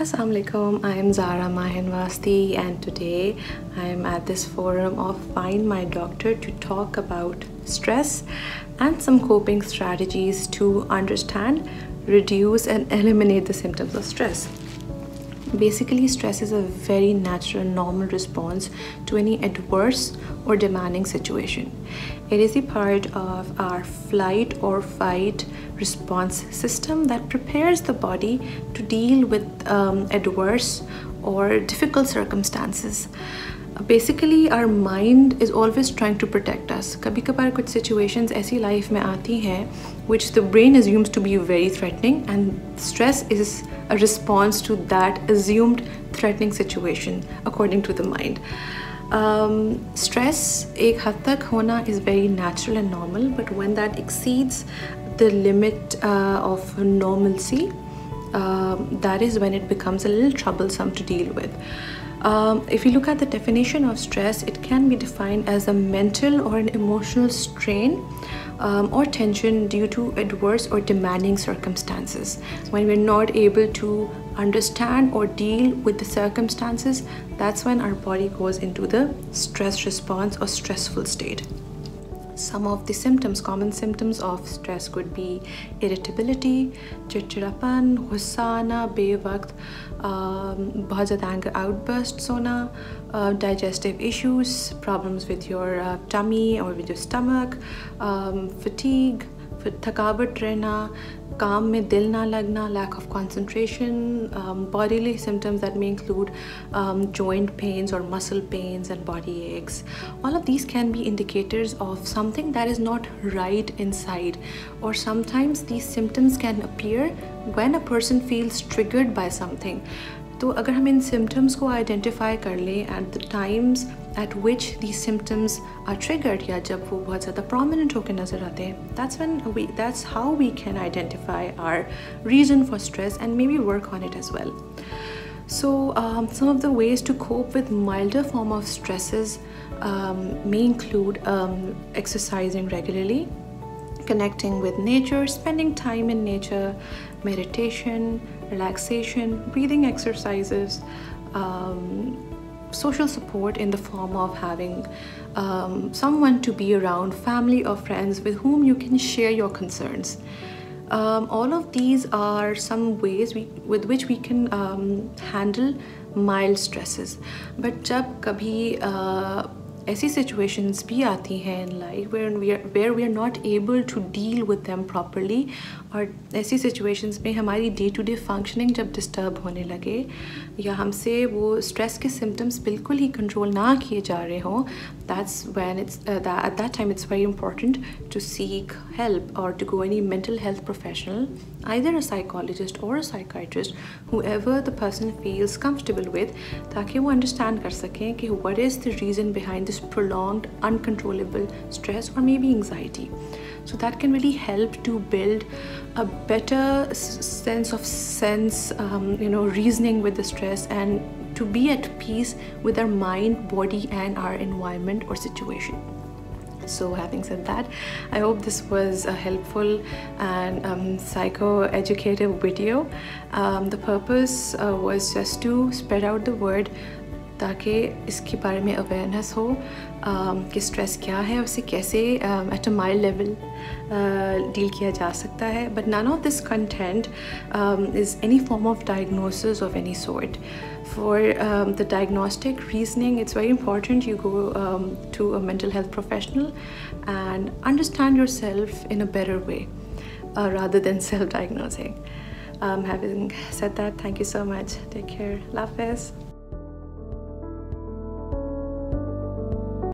Assalamualaikum, I am Zara Mahinwasti and today I am at this forum of Find My Doctor to talk about stress and some coping strategies to understand, reduce and eliminate the symptoms of stress. Basically, stress is a very natural, normal response to any adverse or demanding situation. It is a part of our flight or fight response system that prepares the body to deal with um, adverse or difficult circumstances. Basically are mind is always trying to protect us कभी कभार कुछ situations ऐसी life में आती हैं which the brain assumes to be very threatening and stress is a response to that assumed threatening situation according to the mind stress एक हद तक होना is very natural and normal but one that exceeds the limit of normalcy uh, that is when it becomes a little troublesome to deal with. Um, if you look at the definition of stress, it can be defined as a mental or an emotional strain um, or tension due to adverse or demanding circumstances. When we're not able to understand or deal with the circumstances, that's when our body goes into the stress response or stressful state. Some of the symptoms, common symptoms of stress could be irritability, चिड़चिड़ापन गुस्सा आना बेवक्त बहुत ज़्यादा anger outbursts होना digestive issues, problems with your uh, tummy or with your stomach, um, fatigue, फिर थकावट रहना काम में दिल ना लगना lack of concentration um, bodily symptoms that may include um, joint pains or muscle pains and body aches all of these can be indicators of something that is not right inside or sometimes these symptoms can appear when a person feels triggered by something तो अगर हम इन symptoms को identify कर लें at the times at which the symptoms are triggered या जब वो बहुत ज़्यादा प्रोमिनेंट होकर नज़र आते हैं that's one we that's how we can identify our reason for stress and maybe work on it as well of the ways to cope with milder form of stresses um, may include um, exercising regularly, connecting with nature, spending time in nature, meditation, relaxation, breathing exercises, um, social support in the form of having um, someone to be around, family or friends with whom you can share your concerns. Um, all of these are some ways we, with which we can um, handle mild stresses. But जब कभी uh, ऐसी situations भी आती हैं in life where we where we are not able to deal with them properly और ऐसी situations में हमारी डे टू डे फंक्शनिंग जब डिस्टर्ब होने लगे या हमसे वो स्ट्रेस के सिम्टम्स बिल्कुल ही कंट्रोल ना किए जा रहे हों that's when it's at that time it's very important to seek help और to go any mental health professional either a psychologist or a psychiatrist whoever the person feels comfortable with ताकि वो understand कर सकें कि what is the reason behind this prolonged uncontrollable stress or maybe anxiety so that can really help to build a better sense of sense um, you know reasoning with the stress and to be at peace with our mind body and our environment or situation so having said that i hope this was a helpful and um, psycho-educative video. Um, the purpose uh, was just to spread out the word ताकि इसके बारे में awareness हो कि stress क्या है उसे कैसे at a mild level deal किया जा सकता है but none of this content is any form of diagnosis of any sort um, the diagnostic reasoning it's very important you go um, to a mental health professional and understand yourself in a better way uh, rather than self-diagnosing um, having said that thank you so much take care love